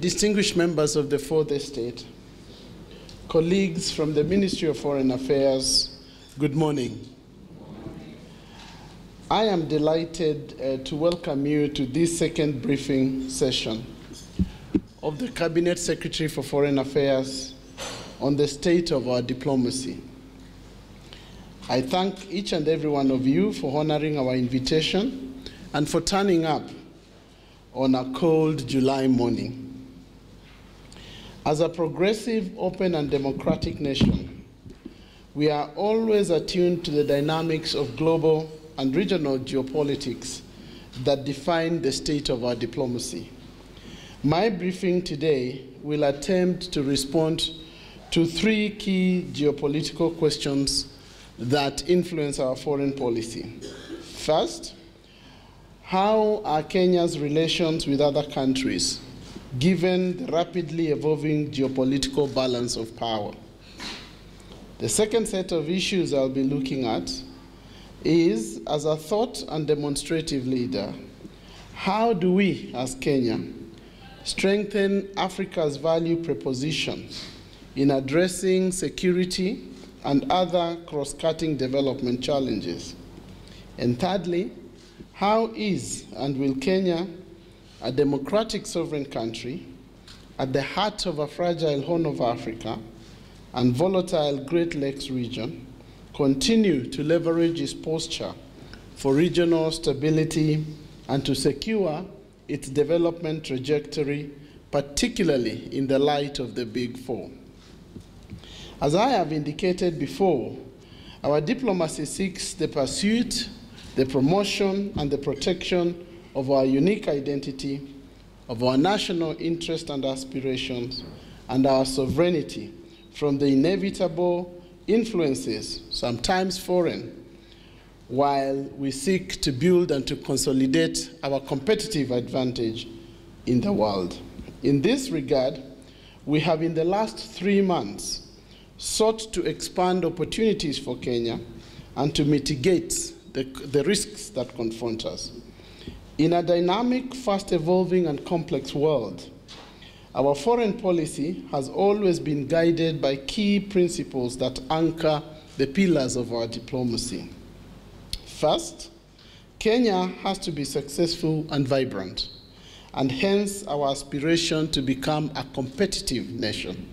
Distinguished members of the Fourth Estate, colleagues from the Ministry of Foreign Affairs, good morning. I am delighted uh, to welcome you to this second briefing session of the Cabinet Secretary for Foreign Affairs on the state of our diplomacy. I thank each and every one of you for honoring our invitation and for turning up on a cold July morning. As a progressive, open, and democratic nation, we are always attuned to the dynamics of global and regional geopolitics that define the state of our diplomacy. My briefing today will attempt to respond to three key geopolitical questions that influence our foreign policy. First, how are Kenya's relations with other countries given the rapidly evolving geopolitical balance of power? The second set of issues I'll be looking at is, as a thought and demonstrative leader, how do we, as Kenya, strengthen Africa's value proposition in addressing security and other cross-cutting development challenges? And thirdly, how is and will Kenya, a democratic sovereign country, at the heart of a fragile Horn of Africa and volatile Great Lakes region, continue to leverage its posture for regional stability and to secure its development trajectory, particularly in the light of the Big Four. As I have indicated before, our diplomacy seeks the pursuit, the promotion, and the protection of our unique identity, of our national interest and aspirations, and our sovereignty from the inevitable influences, sometimes foreign, while we seek to build and to consolidate our competitive advantage in the world. In this regard, we have in the last three months sought to expand opportunities for Kenya and to mitigate the, the risks that confront us. In a dynamic, fast evolving, and complex world, our foreign policy has always been guided by key principles that anchor the pillars of our diplomacy. First, Kenya has to be successful and vibrant, and hence our aspiration to become a competitive nation.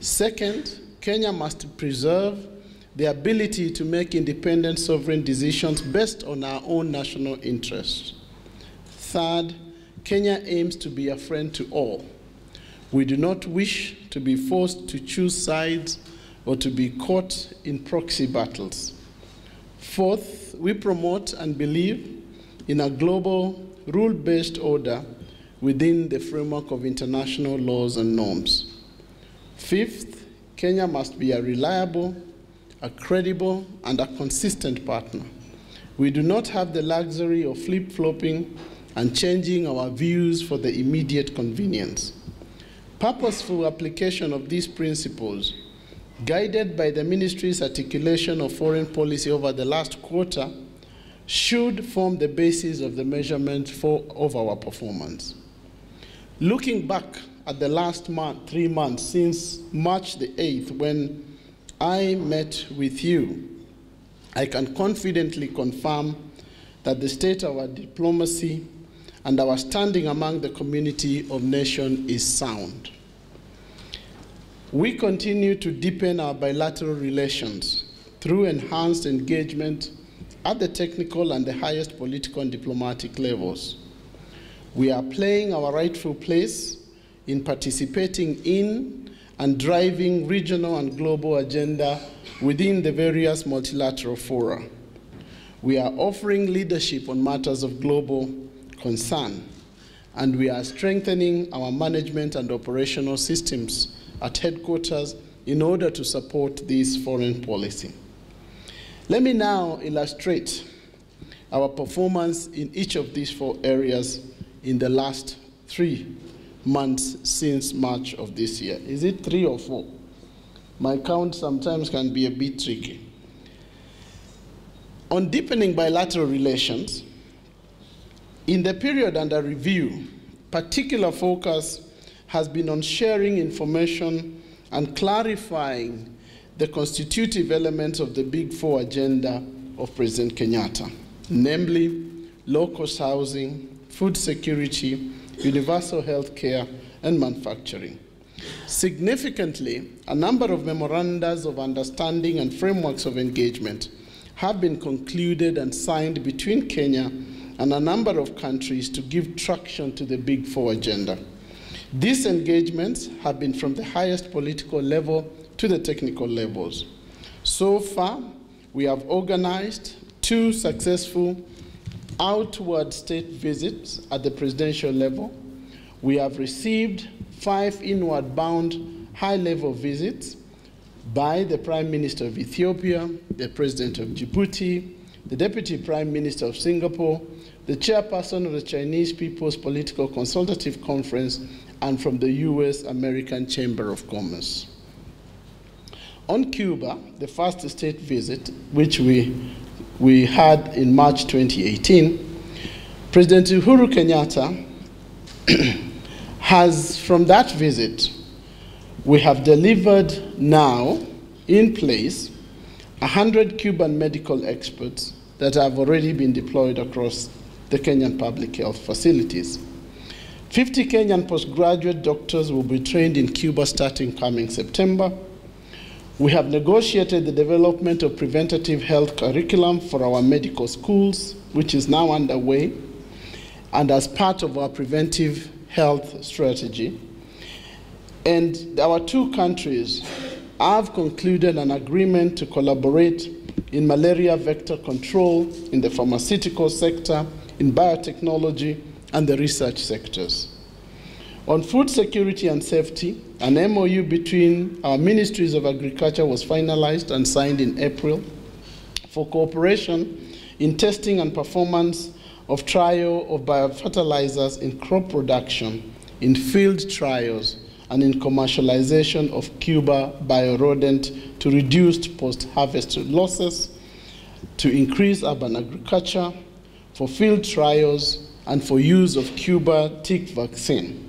Second, Kenya must preserve the ability to make independent sovereign decisions based on our own national interests. Third, Kenya aims to be a friend to all. We do not wish to be forced to choose sides or to be caught in proxy battles. Fourth, we promote and believe in a global, rule based order within the framework of international laws and norms. Fifth, Kenya must be a reliable, a credible, and a consistent partner. We do not have the luxury of flip flopping and changing our views for the immediate convenience. Purposeful application of these principles, guided by the ministry's articulation of foreign policy over the last quarter, should form the basis of the measurement for, of our performance. Looking back at the last month, three months since March the 8th, when I met with you, I can confidently confirm that the state of our diplomacy and our standing among the community of nations is sound. We continue to deepen our bilateral relations through enhanced engagement at the technical and the highest political and diplomatic levels. We are playing our rightful place in participating in and driving regional and global agenda within the various multilateral fora. We are offering leadership on matters of global concern, and we are strengthening our management and operational systems at headquarters in order to support this foreign policy. Let me now illustrate our performance in each of these four areas in the last three months since March of this year. Is it three or four? My count sometimes can be a bit tricky. On deepening bilateral relations, in the period under review, particular focus has been on sharing information and clarifying the constitutive elements of the Big Four agenda of President Kenyatta, namely cost housing, food security, universal health care, and manufacturing. Significantly, a number of memorandums of understanding and frameworks of engagement have been concluded and signed between Kenya and a number of countries to give traction to the Big Four agenda. These engagements have been from the highest political level to the technical levels. So far, we have organized two successful outward state visits at the presidential level. We have received five inward bound high level visits by the Prime Minister of Ethiopia, the President of Djibouti, the Deputy Prime Minister of Singapore, the chairperson of the Chinese People's Political Consultative Conference, and from the US American Chamber of Commerce. On Cuba, the first state visit, which we, we had in March 2018, President Uhuru Kenyatta has, from that visit, we have delivered now in place 100 Cuban medical experts that have already been deployed across the Kenyan public health facilities. 50 Kenyan postgraduate doctors will be trained in Cuba starting coming September. We have negotiated the development of preventative health curriculum for our medical schools, which is now underway, and as part of our preventive health strategy. And our two countries have concluded an agreement to collaborate in malaria vector control in the pharmaceutical sector, in biotechnology, and the research sectors. On food security and safety, an MOU between our ministries of agriculture was finalized and signed in April for cooperation in testing and performance of trial of biofertilizers in crop production, in field trials, and in commercialization of Cuba biorodent to reduce post-harvest losses, to increase urban agriculture, for field trials, and for use of Cuba tick vaccine.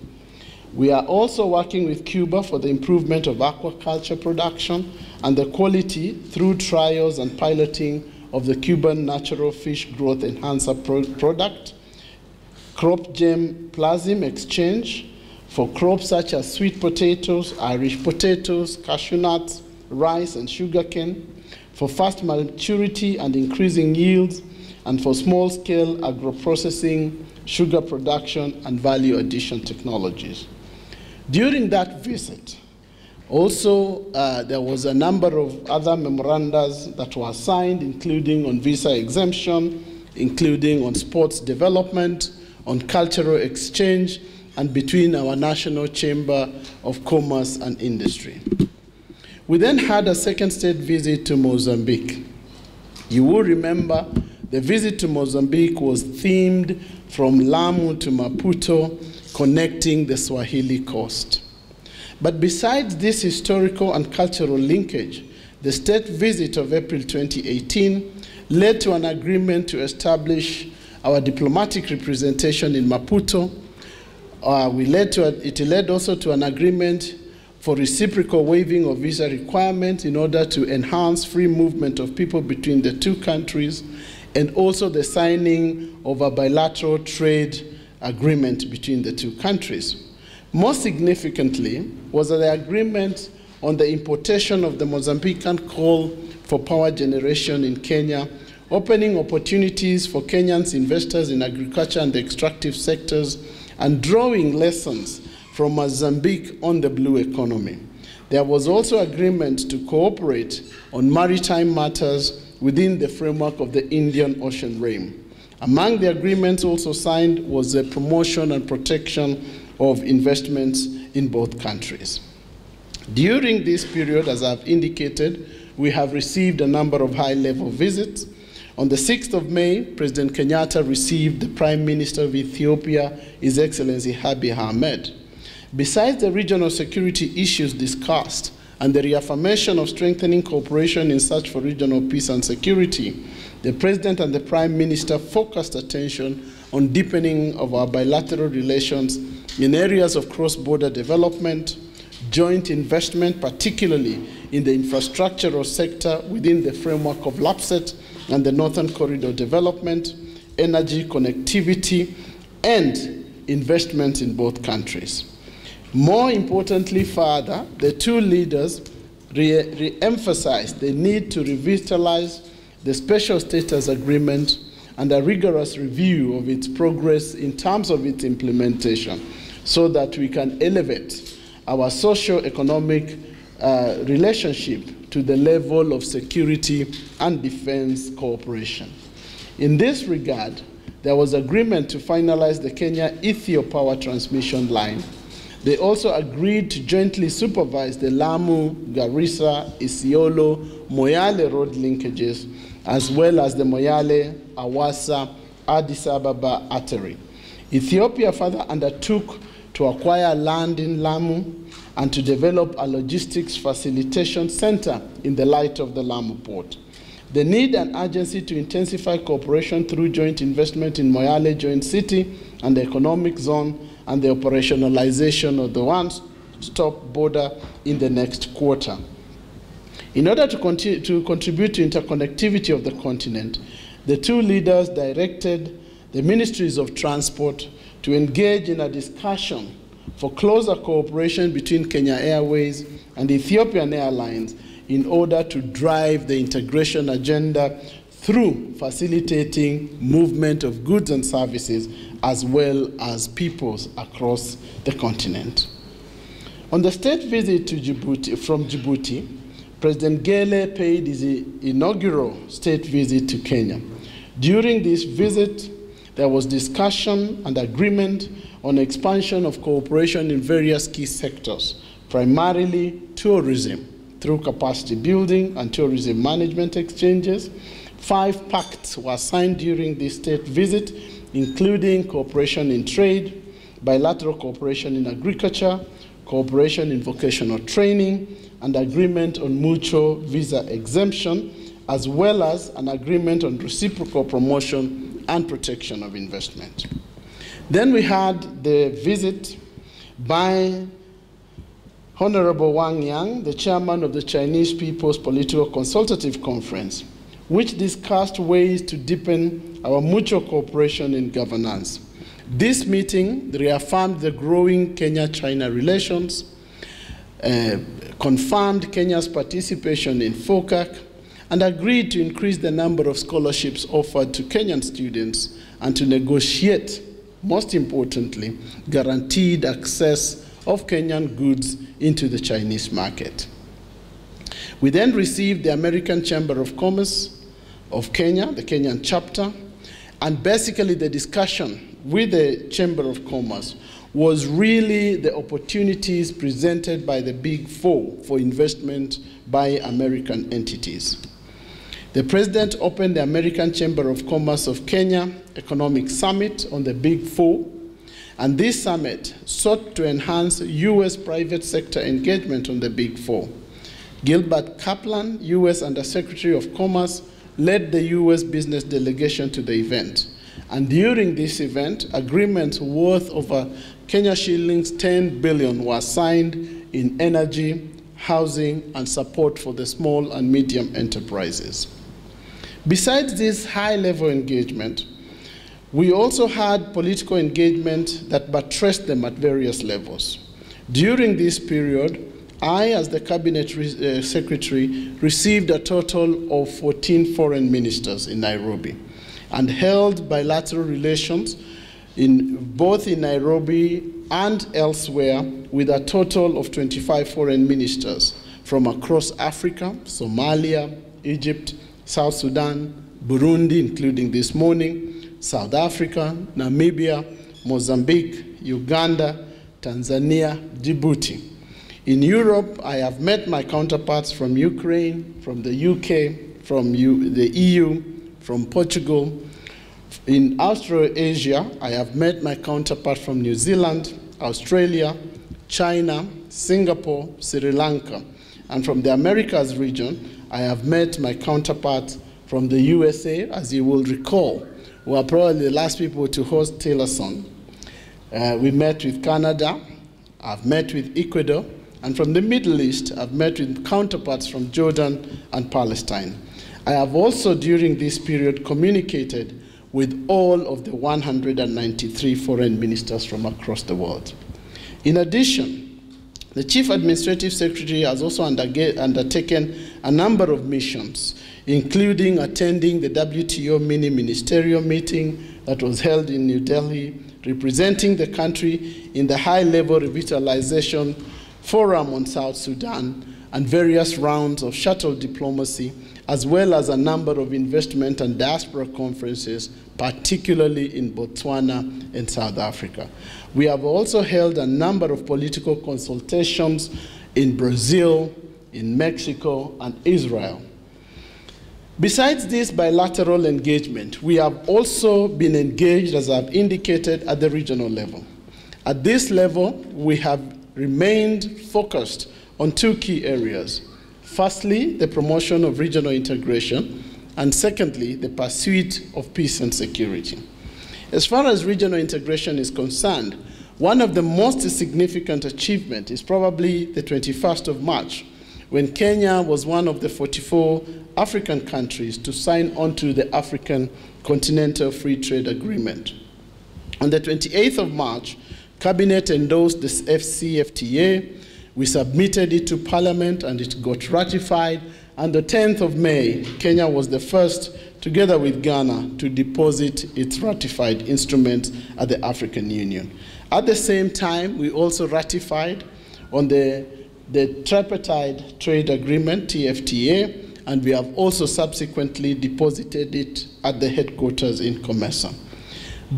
We are also working with Cuba for the improvement of aquaculture production and the quality through trials and piloting of the Cuban natural fish growth enhancer pro product, crop germplasm exchange for crops such as sweet potatoes, Irish potatoes, cashew nuts, rice, and sugarcane, for fast maturity and increasing yields, and for small-scale agro-processing, sugar production, and value addition technologies. During that visit, also, uh, there was a number of other memorandums that were signed, including on visa exemption, including on sports development, on cultural exchange, and between our National Chamber of Commerce and Industry. We then had a second state visit to Mozambique. You will remember the visit to Mozambique was themed from Lamu to Maputo, connecting the Swahili coast. But besides this historical and cultural linkage, the state visit of April 2018 led to an agreement to establish our diplomatic representation in Maputo. Uh, we led to a, it led also to an agreement for reciprocal waiving of visa requirements in order to enhance free movement of people between the two countries, and also the signing of a bilateral trade agreement between the two countries. Most significantly was the agreement on the importation of the Mozambican coal for power generation in Kenya, opening opportunities for Kenyans investors in agriculture and the extractive sectors, and drawing lessons from Mozambique on the blue economy. There was also agreement to cooperate on maritime matters within the framework of the Indian Ocean Rim. Among the agreements also signed was the promotion and protection of investments in both countries. During this period, as I've indicated, we have received a number of high-level visits. On the 6th of May, President Kenyatta received the Prime Minister of Ethiopia, His Excellency Abiy Ahmed. Besides the regional security issues discussed and the reaffirmation of strengthening cooperation in search for regional peace and security, the President and the Prime Minister focused attention on deepening of our bilateral relations in areas of cross-border development, joint investment, particularly in the infrastructural sector within the framework of LAPSSET and the Northern Corridor development, energy connectivity, and investment in both countries. More importantly, further, the two leaders re, emphasized the need to revitalize the special status agreement and a rigorous review of its progress in terms of its implementation so that we can elevate our socio-economic uh, relationship to the level of security and defense cooperation. In this regard, there was agreement to finalize the Kenya-Ethiopia power transmission line. They also agreed to jointly supervise the Lamu, Garissa, Isiolo, Moyale road linkages, as well as the Moyale, Awassa, Addis Ababa artery. Ethiopia further undertook to acquire land in Lamu and to develop a logistics facilitation center in the light of the Lamu port. The need and urgency to intensify cooperation through joint investment in Moyale Joint City and the economic zone and the operationalization of the one-stop border in the next quarter. In order to, continue, to contribute to interconnectivity of the continent, the two leaders directed the ministries of transport to engage in a discussion for closer cooperation between Kenya Airways and Ethiopian Airlines in order to drive the integration agenda through facilitating movement of goods and services as well as peoples across the continent. On the state visit to Djibouti, from Djibouti, President Guelleh paid his inaugural state visit to Kenya. During this visit, there was discussion and agreement on expansion of cooperation in various key sectors, primarily tourism, through capacity building and tourism management exchanges. Five pacts were signed during this state visit, including cooperation in trade, bilateral cooperation in agriculture, cooperation in vocational training, and agreement on mutual visa exemption, as well as an agreement on reciprocal promotion and protection of investment. Then we had the visit by Honorable Wang Yang, the chairman of the Chinese People's Political Consultative Conference, which discussed ways to deepen our mutual cooperation in governance. This meeting reaffirmed the growing Kenya-China relations, uh, confirmed Kenya's participation in FOCAC, and agreed to increase the number of scholarships offered to Kenyan students and to negotiate, most importantly, guaranteed access of Kenyan goods into the Chinese market. We then received the American Chamber of Commerce of Kenya, the Kenyan chapter, and basically the discussion with the Chamber of Commerce was really the opportunities presented by the Big Four for investment by American entities. The President opened the American Chamber of Commerce of Kenya Economic Summit on the Big Four and this summit sought to enhance U.S. private sector engagement on the Big Four. Gilbert Kaplan, U.S. Undersecretary of Commerce, led the U.S. business delegation to the event. And during this event, agreements worth over Kenya shillings 10 billion were signed in energy, housing, and support for the small and medium enterprises. Besides this high-level engagement, we also had political engagement that buttressed them at various levels. During this period, I, as the cabinet re uh, secretary, received a total of 14 foreign ministers in Nairobi and held bilateral relations in both in Nairobi and elsewhere with a total of 25 foreign ministers from across Africa, Somalia, Egypt, South Sudan, Burundi, including this morning, South Africa, Namibia, Mozambique, Uganda, Tanzania, Djibouti. In Europe, I have met my counterparts from Ukraine, from the UK, from U the EU, from Portugal. In Australasia, I have met my counterpart from New Zealand, Australia, China, Singapore, Sri Lanka. And from the Americas region, I have met my counterpart from the USA, as you will recall, were probably the last people to host Tillerson. Uh, we met with Canada, I've met with Ecuador, and from the Middle East, I've met with counterparts from Jordan and Palestine. I have also, during this period, communicated with all of the 193 foreign ministers from across the world. In addition, the Chief Administrative Secretary has also undertaken a number of missions, including attending the WTO mini ministerial meeting that was held in New Delhi, representing the country in the high level revitalization forum on South Sudan, and various rounds of shuttle diplomacy as well as a number of investment and diaspora conferences, particularly in Botswana and South Africa. We have also held a number of political consultations in Brazil, in Mexico, and Israel. Besides this bilateral engagement, we have also been engaged, as I've indicated, at the regional level. At this level, we have remained focused on two key areas Firstly, the promotion of regional integration, and secondly, the pursuit of peace and security. As far as regional integration is concerned, one of the most significant achievements is probably the 21st of March, when Kenya was one of the 44 African countries to sign onto the African Continental Free Trade Agreement. On the 28th of March, Cabinet endorsed the FCFTA, we submitted it to Parliament and it got ratified. And the 10th of May, Kenya was the first, together with Ghana, to deposit its ratified instruments at the African Union. At the same time, we also ratified on the, the Tripartite Trade Agreement, TFTA, and we have also subsequently deposited it at the headquarters in COMESA.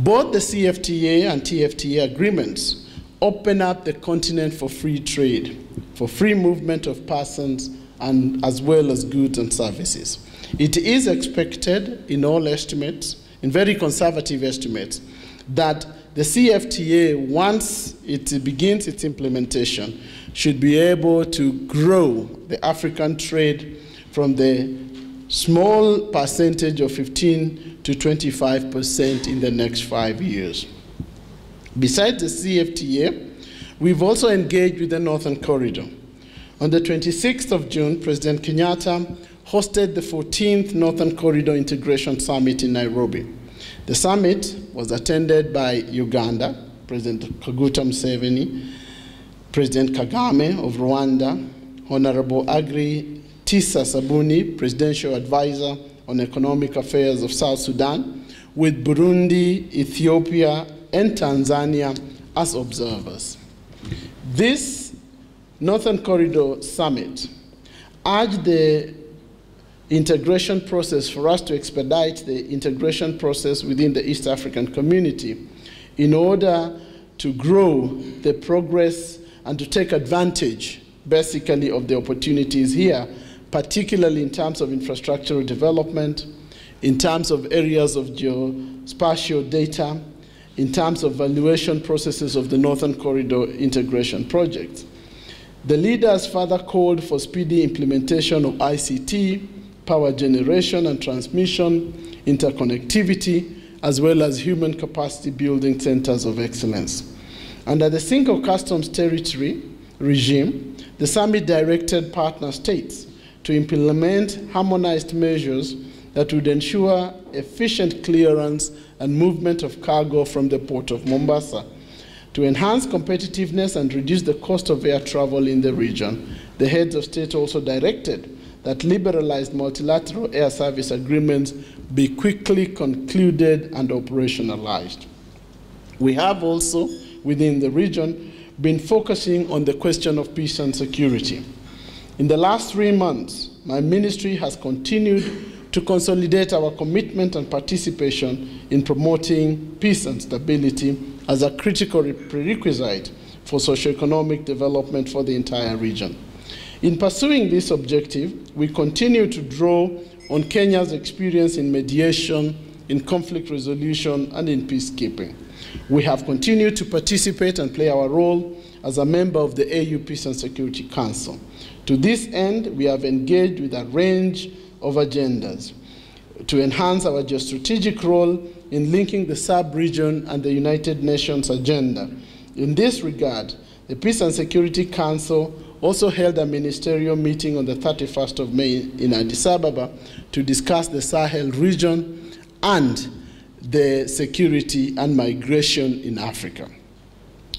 Both the CFTA and TFTA agreements open up the continent for free trade, for free movement of persons, and as well as goods and services. It is expected in all estimates, in very conservative estimates, that the CFTA, once it begins its implementation, should be able to grow the African trade from the small percentage of 15 to 25 percent in the next five years. Besides the CFTA, we've also engaged with the Northern Corridor. On the 26th of June, President Kenyatta hosted the 14th Northern Corridor Integration Summit in Nairobi. The summit was attended by Uganda, President Kaguta Museveni, President Kagame of Rwanda, Honorable Aggrey Tisa Sabuni, Presidential Advisor on Economic Affairs of South Sudan, with Burundi, Ethiopia, and Tanzania as observers. This Northern Corridor Summit urged the integration process for us to expedite the integration process within the East African community in order to grow the progress and to take advantage basically of the opportunities here, particularly in terms of infrastructural development, in terms of areas of geospatial data, in terms of valuation processes of the Northern Corridor integration project. The leaders further called for speedy implementation of ICT, power generation and transmission, interconnectivity, as well as human capacity building centers of excellence. Under the single customs territory regime, the summit directed partner states to implement harmonized measures that would ensure efficient clearance and movement of cargo from the port of Mombasa. To enhance competitiveness and reduce the cost of air travel in the region, the heads of state also directed that liberalized multilateral air service agreements be quickly concluded and operationalized. We have also, within the region, been focusing on the question of peace and security. In the last three months, my ministry has continued to consolidate our commitment and participation in promoting peace and stability as a critical prerequisite for socioeconomic development for the entire region. In pursuing this objective, we continue to draw on Kenya's experience in mediation, in conflict resolution, and in peacekeeping. We have continued to participate and play our role as a member of the AU Peace and Security Council. To this end, we have engaged with a range of agendas. to enhance our geostrategic role in linking the sub-region and the United Nations agenda. In this regard, the Peace and Security Council also held a ministerial meeting on the 31st of May in Addis Ababa to discuss the Sahel region and the security and migration in Africa.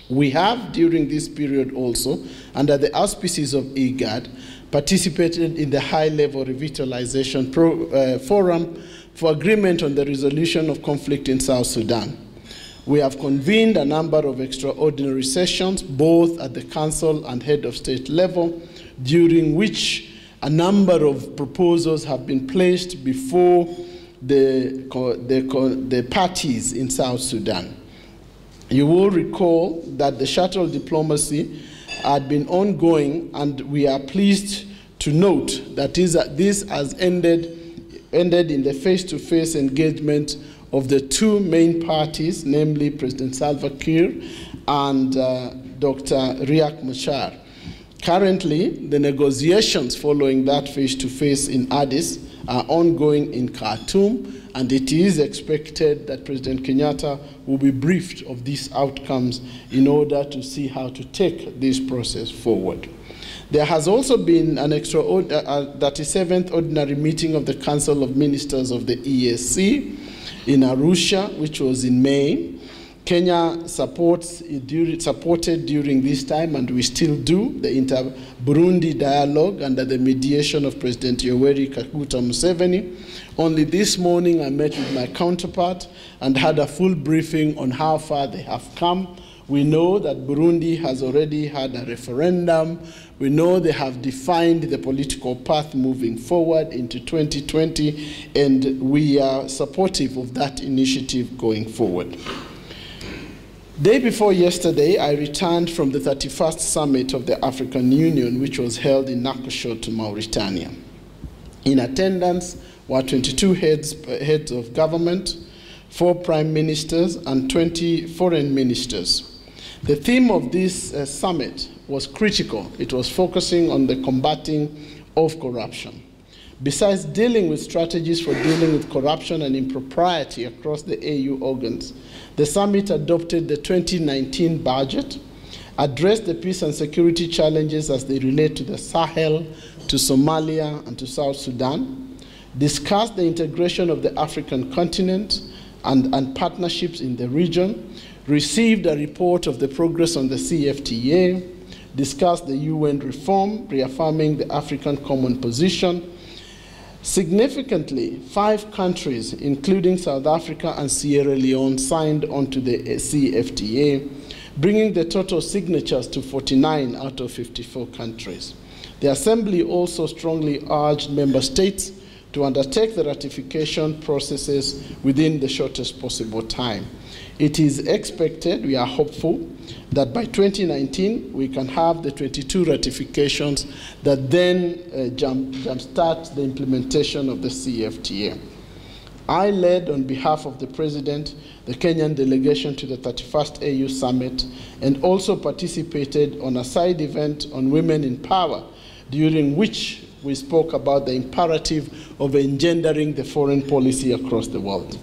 We have, during this period also, under the auspices of IGAD, participated in the high-level revitalization pro, uh, forum for agreement on the resolution of conflict in South Sudan. We have convened a number of extraordinary sessions, both at the Council and Head of State level, during which a number of proposals have been placed before the, the, the parties in South Sudan. You will recall that the shuttle diplomacy had been ongoing, and we are pleased to note that this has ended, ended in the face-to-face engagement of the two main parties, namely President Salva Kiir and uh, Dr. Riek Machar. Currently, the negotiations following that face-to-face -face in Addis are ongoing in Khartoum, and it is expected that President Kenyatta will be briefed of these outcomes in order to see how to take this process forward. There has also been an extra uh, 37th ordinary meeting of the Council of Ministers of the EAC in Arusha, which was in May. Kenya supports, supported during this time, and we still do, the inter-Burundi dialogue under the mediation of President Yoweri Kaguta Museveni. Only this morning I met with my counterpart and had a full briefing on how far they have come. We know that Burundi has already had a referendum. We know they have defined the political path moving forward into 2020, and we are supportive of that initiative going forward. Day before yesterday, I returned from the 31st summit of the African Union, which was held in Nouakchott, Mauritania. In attendance were 22 heads, heads of government, four prime ministers, and 20 foreign ministers. The theme of this uh, summit was critical. It was focusing on the combating of corruption. Besides dealing with strategies for dealing with corruption and impropriety across the AU organs, the summit adopted the 2019 budget, addressed the peace and security challenges as they relate to the Sahel, to Somalia, and to South Sudan, discussed the integration of the African continent and, and partnerships in the region, received a report of the progress on the CFTA, discussed the UN reform, reaffirming the African common position, Significantly, five countries, including South Africa and Sierra Leone, signed onto the CFTA, bringing the total signatures to 49 out of 54 countries. The Assembly also strongly urged member states to undertake the ratification processes within the shortest possible time. It is expected, we are hopeful, that by 2019 we can have the 22 ratifications that then uh, jump, jumpstart the implementation of the CFTA. I led on behalf of the President the Kenyan delegation to the 31st AU Summit and also participated on a side event on women in power during which we spoke about the imperative of engendering the foreign policy across the world.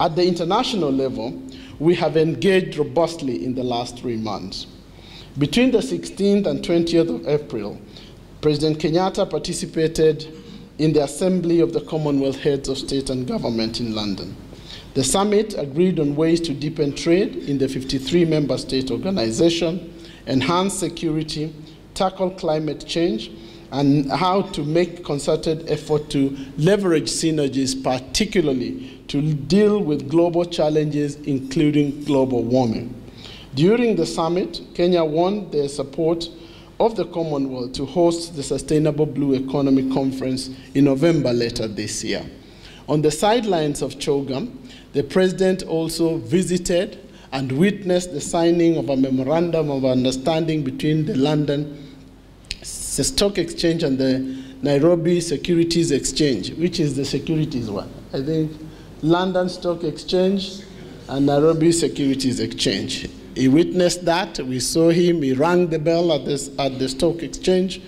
At the international level, we have engaged robustly in the last three months. Between the 16th and 20th of April, President Kenyatta participated in the Assembly of the Commonwealth Heads of State and Government in London. The summit agreed on ways to deepen trade in the 53 member state organization, enhance security, tackle climate change, and how to make concerted effort to leverage synergies, particularly to deal with global challenges, including global warming. During the summit, Kenya won the support of the Commonwealth to host the Sustainable Blue Economy Conference in November later this year. On the sidelines of CHOGM, the President also visited and witnessed the signing of a memorandum of understanding between the London The stock Exchange and the Nairobi Securities Exchange, which is the securities one. I think London Stock Exchange and Nairobi Securities Exchange. He witnessed that. We saw him. He rang the bell at, this, at the stock exchange.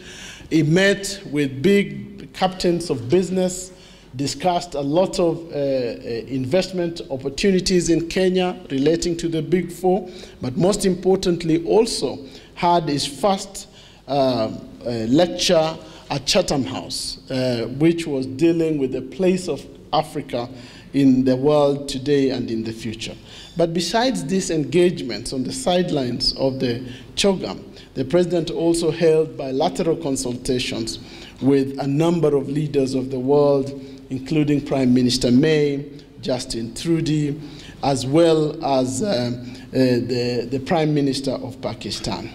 He met with big captains of business, discussed a lot of uh, uh, investment opportunities in Kenya relating to the Big Four, but most importantly, also had his first uh lecture at Chatham House, uh, which was dealing with the place of Africa in the world today and in the future. But besides these engagements on the sidelines of the CHOGM, the President also held bilateral consultations with a number of leaders of the world, including Prime Minister May, Justin Trudeau, as well as uh, uh, the, the Prime Minister of Pakistan.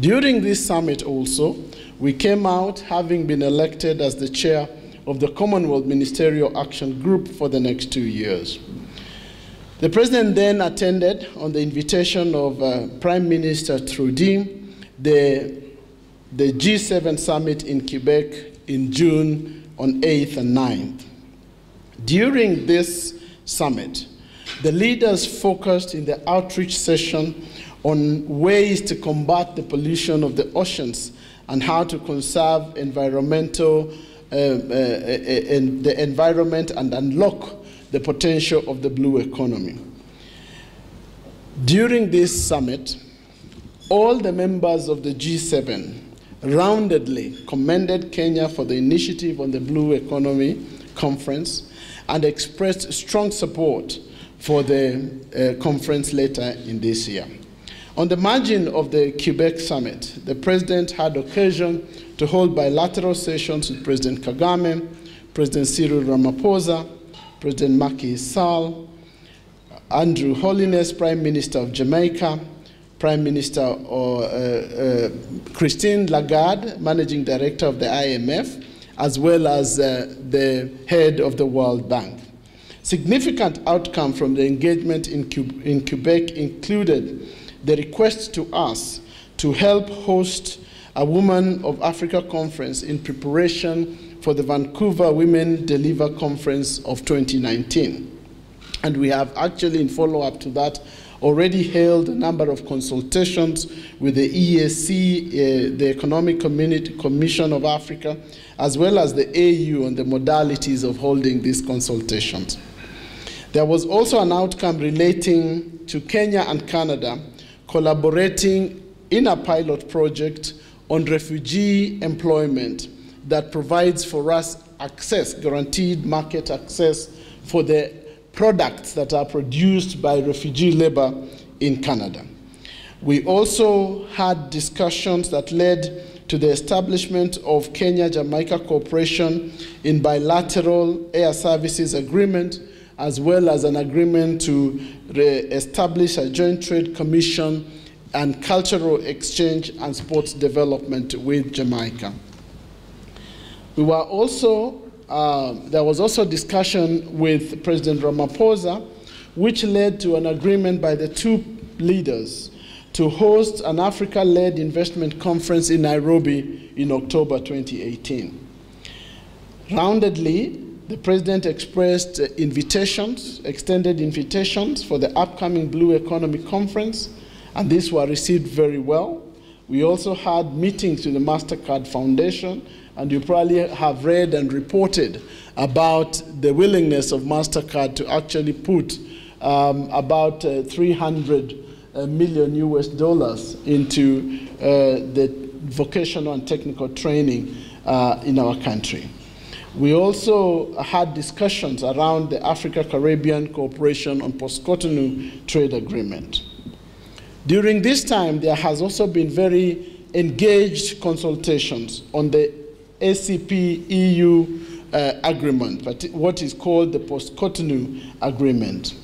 During this summit also, we came out having been elected as the chair of the Commonwealth Ministerial Action Group for the next two years. The President then attended, on the invitation of uh, Prime Minister Trudeau, the, the G7 summit in Quebec in June on 8th and 9th. During this summit, the leaders focused in the outreach session on ways to combat the pollution of the oceans and how to conserve environmental uh, uh, uh, the environment and unlock the potential of the blue economy. During this summit, all the members of the G7 roundedly commended Kenya for the initiative on the Blue Economy Conference and expressed strong support for the uh, conference later in this year. On the margin of the Quebec summit, the president had occasion to hold bilateral sessions with President Kagame, President Cyril Ramaphosa, President Macky Sall, Andrew Holness, Prime Minister of Jamaica, Prime Minister uh, uh, Christine Lagarde, Managing Director of the IMF, as well as uh, the head of the World Bank. Significant outcome from the engagement in, in Quebec included the request to us to help host a Women of Africa conference in preparation for the Vancouver Women Deliver Conference of 2019. And we have actually, in follow up to that, already held a number of consultations with the EAC, uh, the Economic Community Commission of Africa, as well as the AU on the modalities of holding these consultations. There was also an outcome relating to Kenya and Canada collaborating in a pilot project on refugee employment that provides for us access, guaranteed market access for the products that are produced by refugee labor in Canada. We also had discussions that led to the establishment of Kenya Jamaica Cooperation in bilateral air services agreement as well as an agreement to establish a joint trade commission and cultural exchange and sports development with Jamaica. We were also, uh, there was also discussion with President Ramaphosa, which led to an agreement by the two leaders to host an Africa-led investment conference in Nairobi in October 2018. Roundedly, the president expressed invitations, extended invitations for the upcoming Blue Economy Conference, and these were received very well. We also had meetings with the MasterCard Foundation, and you probably have read and reported about the willingness of MasterCard to actually put um, about uh, 300 uh, US dollars into uh, the vocational and technical training uh, in our country. We also had discussions around the Africa Caribbean Cooperation on Post-Cotonou Trade Agreement. During this time, there has also been very engaged consultations on the ACP EU uh, agreement, but what is called the Post-Cotonou Agreement.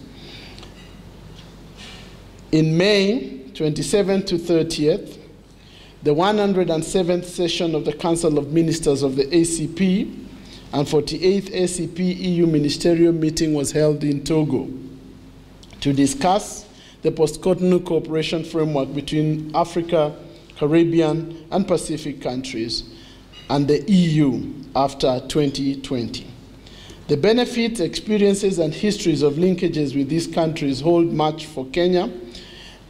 In May 27th to 30th, the 107th session of the Council of Ministers of the ACP and 48th ACP EU ministerial meeting was held in Togo to discuss the post-Cotonou cooperation framework between Africa, Caribbean, and Pacific countries and the EU after 2020. The benefits, experiences, and histories of linkages with these countries hold much for Kenya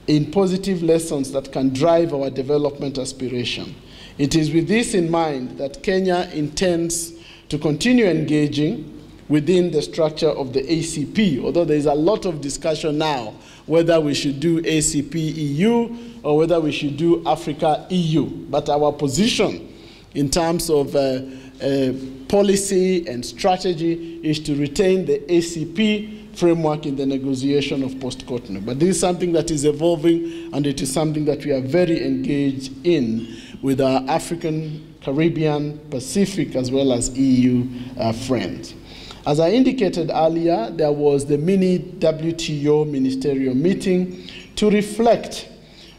in positive lessons that can drive our development aspiration. It is with this in mind that Kenya intends to continue engaging within the structure of the ACP, although there is a lot of discussion now whether we should do ACP EU or whether we should do Africa EU. But our position in terms of uh, uh, policy and strategy is to retain the ACP framework in the negotiation of post-Cotonou. But this is something that is evolving and it is something that we are very engaged in with our African, Caribbean, Pacific, as well as EU uh, friends. As I indicated earlier, there was the mini WTO ministerial meeting to reflect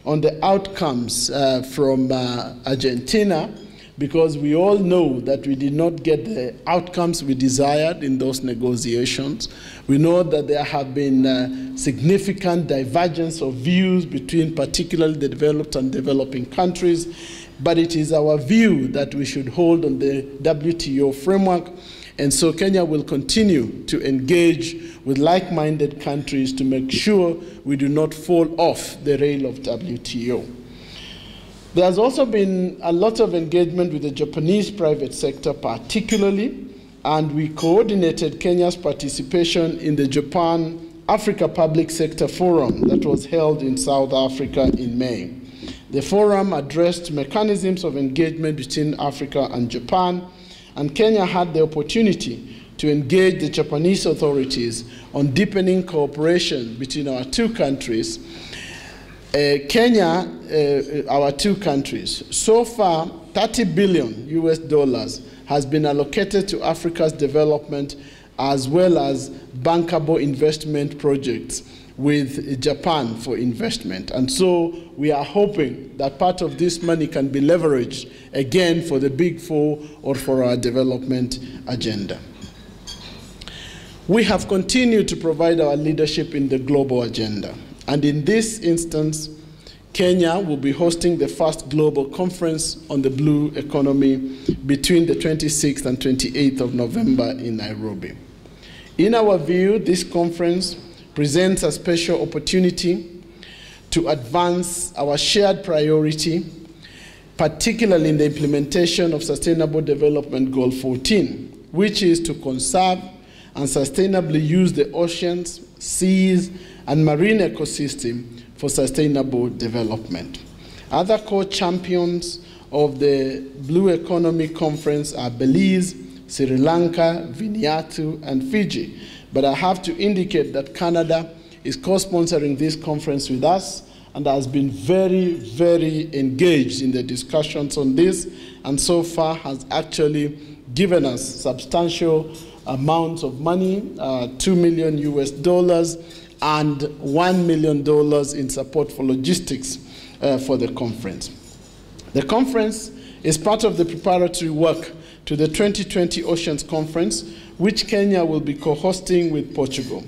on the outcomes uh, from uh, Argentina because we all know that we did not get the outcomes we desired in those negotiations. We know that there have been uh, significant divergence of views between particularly the developed and developing countries, but it is our view that we should hold on the WTO framework and so Kenya will continue to engage with like minded countries to make sure we do not fall off the rail of WTO. There has also been a lot of engagement with the Japanese private sector, particularly, and we coordinated Kenya's participation in the Japan Africa Public Sector Forum that was held in South Africa in May. The forum addressed mechanisms of engagement between Africa and Japan and Kenya had the opportunity to engage the Japanese authorities on deepening cooperation between our two countries. Uh, Kenya, uh, our two countries, so far 30 billion US dollars has been allocated to Africa's development as well as bankable investment projects with Japan for investment. And so we are hoping that part of this money can be leveraged again for the big four or for our development agenda. We have continued to provide our leadership in the global agenda. And in this instance, Kenya will be hosting the first global conference on the blue economy between the 26th and 28th of November in Nairobi. In our view, this conference presents a special opportunity to advance our shared priority, particularly in the implementation of Sustainable Development Goal 14, which is to conserve and sustainably use the oceans, seas, and marine ecosystem for sustainable development. Other core champions of the Blue Economy Conference are Belize, Sri Lanka, Vanuatu, and Fiji, but I have to indicate that Canada is co-sponsoring this conference with us and has been very, very engaged in the discussions on this, and so far has actually given us substantial amounts of money, uh, 2 million US dollars, and $1 million in support for logistics uh, for the conference. The conference is part of the preparatory work to the 2020 Oceans Conference, which Kenya will be co-hosting with Portugal.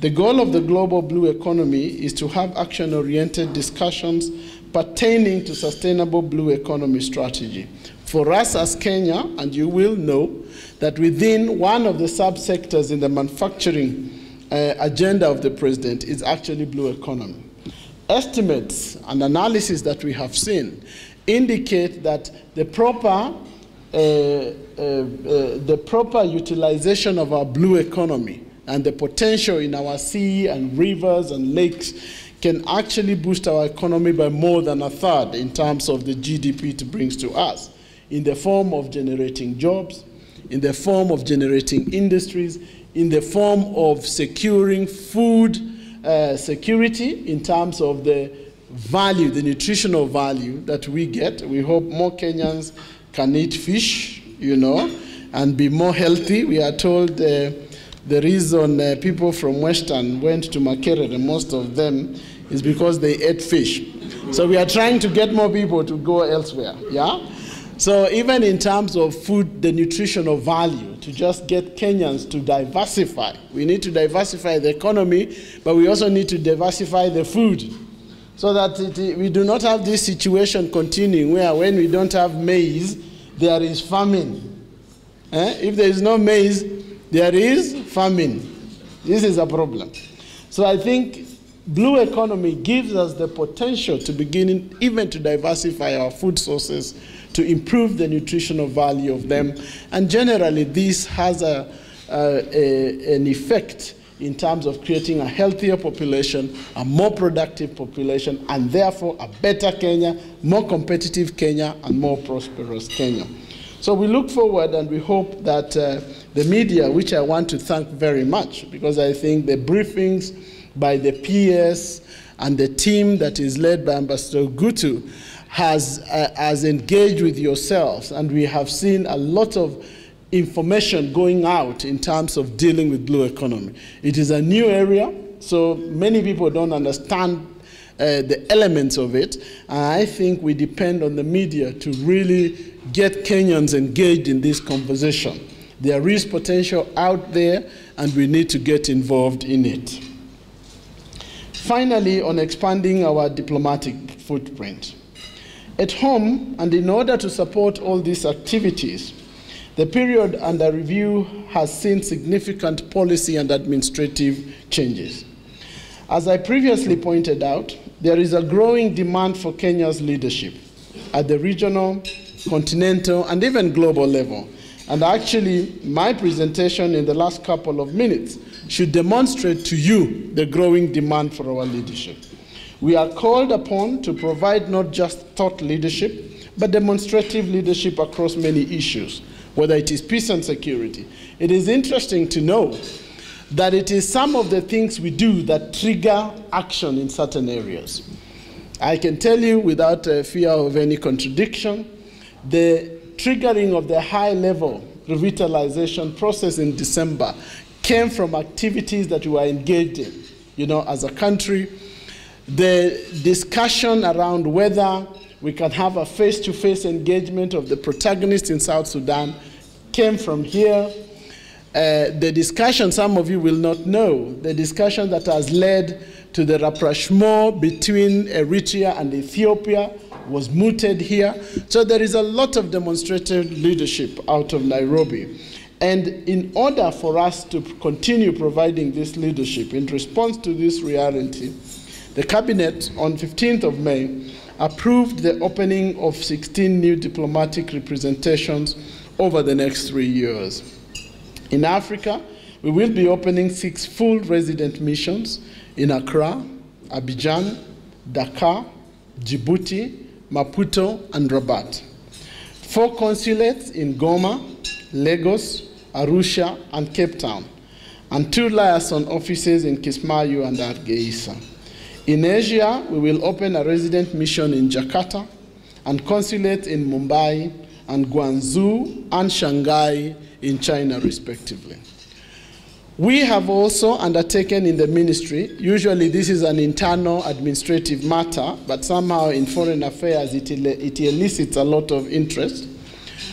The goal of the global blue economy is to have action-oriented discussions pertaining to sustainable blue economy strategy. For us as Kenya, and you will know that within one of the subsectors in the manufacturing uh, agenda of the president is actually blue economy. Estimates and analysis that we have seen indicate that the proper Eh, eh, eh, the proper utilization of our blue economy and the potential in our sea and rivers and lakes can actually boost our economy by more than a third in terms of the GDP it brings to us in the form of generating jobs, in the form of generating industries, in the form of securing food uh, security in terms of the value, the nutritional value that we get. We hope more Kenyans can eat fish, you know, and be more healthy. We are told uh, the reason uh, people from Western went to Makerere, most of them, is because they ate fish. So we are trying to get more people to go elsewhere, yeah? So even in terms of food, the nutritional value, to just get Kenyans to diversify. We need to diversify the economy, but we also need to diversify the food so that it, we do not have this situation continuing where when we don't have maize, there is famine. Eh? If there is no maize, there is famine. This is a problem. So I think blue economy gives us the potential to begin even to diversify our food sources, to improve the nutritional value of them. And generally, this has a, uh, a, an effect in terms of creating a healthier population, a more productive population, and therefore a better Kenya, more competitive Kenya, and more prosperous Kenya. So we look forward and we hope that uh, the media, which I want to thank very much, because I think the briefings by the PS and the team that is led by Ambassador Gutu has, uh, has engaged with yourselves, and we have seen a lot of information going out in terms of dealing with blue economy. It is a new area, so many people don't understand uh, the elements of it. And I think we depend on the media to really get Kenyans engaged in this conversation. There is potential out there, and we need to get involved in it. Finally, on expanding our diplomatic footprint. At home, and in order to support all these activities, the period under review has seen significant policy and administrative changes. As I previously pointed out, there is a growing demand for Kenya's leadership at the regional, continental, and even global level. And actually, my presentation in the last couple of minutes should demonstrate to you the growing demand for our leadership. We are called upon to provide not just thought leadership, but demonstrative leadership across many issues, whether it is peace and security. It is interesting to know that it is some of the things we do that trigger action in certain areas. I can tell you without uh, fear of any contradiction, the triggering of the high level revitalization process in December came from activities that we were engaged in, you know, as a country. The discussion around whether we can have a face to face engagement of the protagonists in South Sudan came from here. Uh, the discussion, some of you will not know, the discussion that has led to the rapprochement between Eritrea and Ethiopia was mooted here. So there is a lot of demonstrated leadership out of Nairobi. And in order for us to continue providing this leadership in response to this reality, the Cabinet on 15th of May approved the opening of 16 new diplomatic representations over the next three years. In Africa, we will be opening six full resident missions in Accra, Abidjan, Dakar, Djibouti, Maputo, and Rabat. Four consulates in Goma, Lagos, Arusha, and Cape Town, and two liaison offices in Kismayu and Hargeisa. In Asia, we will open a resident mission in Jakarta and consulate in Mumbai and Guangzhou and Shanghai in China, respectively. We have also undertaken in the ministry, usually this is an internal administrative matter, but somehow in foreign affairs it, it elicits a lot of interest.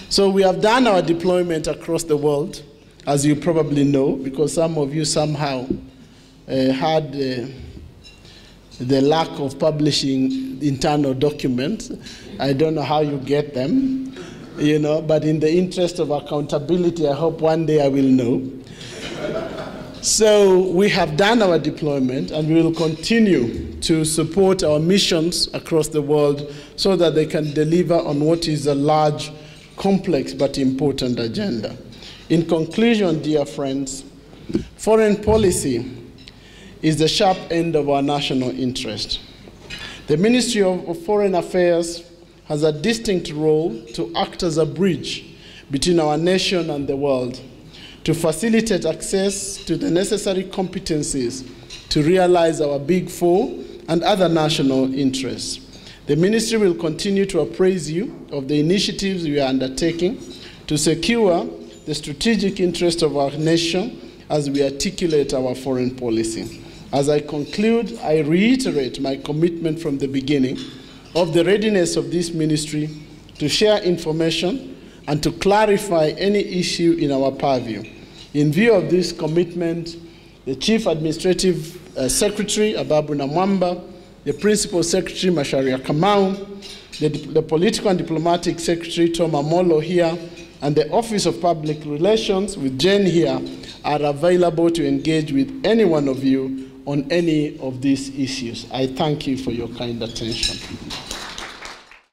So we have done our deployment across the world, as you probably know, because some of you somehow uh, had. Uh, the lack of publishing internal documents. I don't know how you get them, you know, but in the interest of accountability, I hope one day I will know. So we have done our deployment and we will continue to support our missions across the world so that they can deliver on what is a large, complex, but important agenda. In conclusion, dear friends, foreign policy is the sharp end of our national interest. The Ministry of Foreign Affairs has a distinct role to act as a bridge between our nation and the world, to facilitate access to the necessary competencies to realize our Big Four and other national interests. The Ministry will continue to appraise you of the initiatives we are undertaking to secure the strategic interest of our nation as we articulate our foreign policy. As I conclude, I reiterate my commitment from the beginning of the readiness of this ministry to share information and to clarify any issue in our purview. In view of this commitment, the Chief Administrative uh, Secretary, Ababu Namwamba, the Principal Secretary, Macharia Kamau, the, the Political and Diplomatic Secretary, Tom Amolo here, and the Office of Public Relations with Jen here are available to engage with any one of you on any of these issues. I thank you for your kind attention.